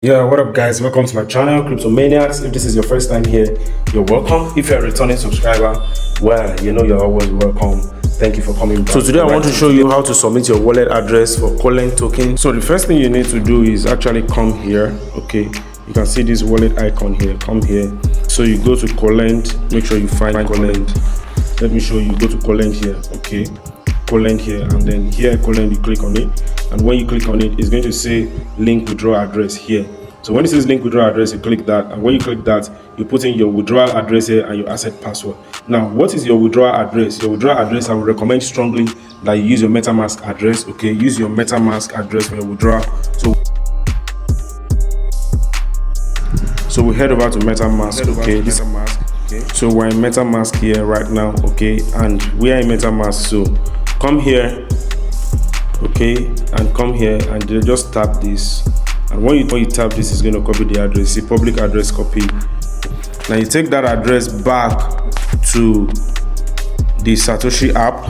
Yeah, what up guys? Welcome to my channel, Cryptomaniax. If this is your first time here, you're welcome. If you're a returning subscriber, well, you know you're always welcome. Thank you for coming back. So today I want to show you how to submit your wallet address for Colend token. So the first thing you need to do is actually come here, okay? You can see this wallet icon here, come here. So you go to Colend, make sure you find Colend. Let me show you, go to Colend here, okay? Colend here, and then here Colend, you click on it and when you click on it it's going to say link withdrawal address here. So when it says link withdrawal address you click that. And when you click that you put in your withdrawal address here and your asset password. Now what is your withdrawal address? Your withdrawal address i would recommend strongly that you use your metamask address okay? Use your metamask address for your withdrawal. So so we head over to metamask okay? this okay. so we're in metamask here right now okay? And we are in metamask so come here okay and come here and just tap this. And when you, when you tap this it's going to copy the address see public address copy. Now you take that address back to the satoshi app.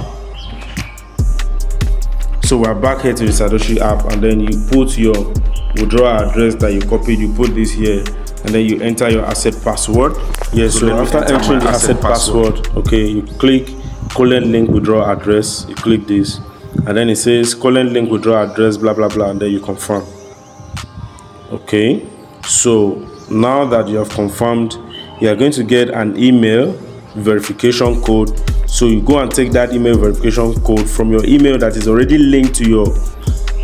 So we're back here to the satoshi app and then you put your withdrawal address that you copied you put this here and then you enter your asset password. Yes so, so after entering the asset, asset password, password okay you click Colend link withdrawal address you click this and then it says Colend link withdraw address blah blah blah and then you confirm. Okay? So now that you have confirmed you are going to get an email verification code. So you go and take that email verification code from your email that is already linked to your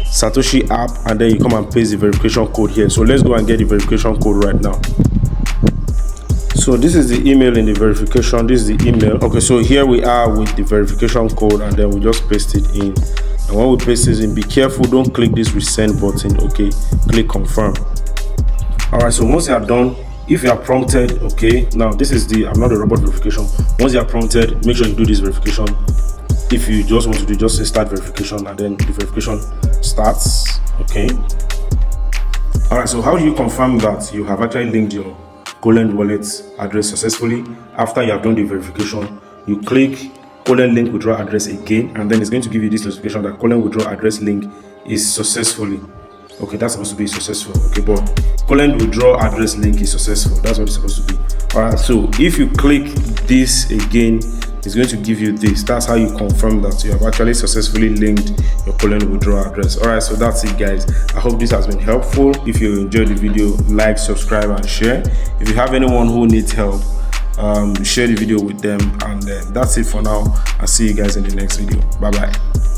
satoshi app and then you come and paste the verification code here. So let's go and get the verification code right now so this is the email in the verification this is the email. Okay so here we are with the verification code and then we just paste it in. And when we paste this in be careful don't click this resend button okay? Click confirm. All right so once you are done if you are prompted okay? Now this is the i'm not a robot verification. Once you are prompted make sure you do this verification. If you just want to do just say start verification and then the verification starts okay? All right so how do you confirm that you have actually linked your Colend wallet address successfully. After you have done the verification, you click Colend link withdraw address again, and then it's going to give you this notification that Colend withdraw address link is successfully. Okay, that's supposed to be successful. Okay, but Colend withdraw address link is successful. That's what it's supposed to be. Alright, so if you click this again, it's going to give you this. That's how you confirm that you have actually successfully linked your Colend withdrawal address. All right, so that's it, guys. I hope this has been helpful. If you enjoyed the video, like, subscribe, and share. If you have anyone who needs help, um, share the video with them. And uh, that's it for now. I'll see you guys in the next video. Bye bye.